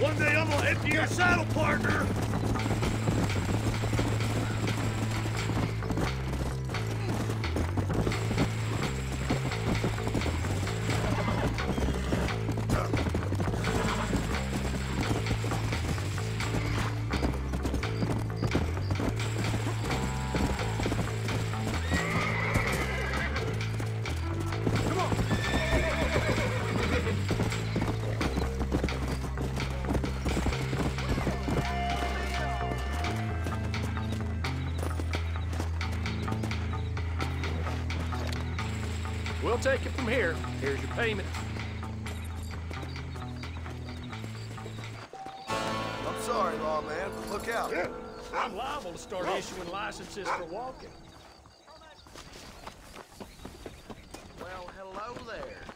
One day I'm gonna empty your saddle, partner! We'll take it from here. Here's your payment. I'm sorry, lawman, but look out. I'm liable to start oh. issuing licenses for walking. Well, hello there.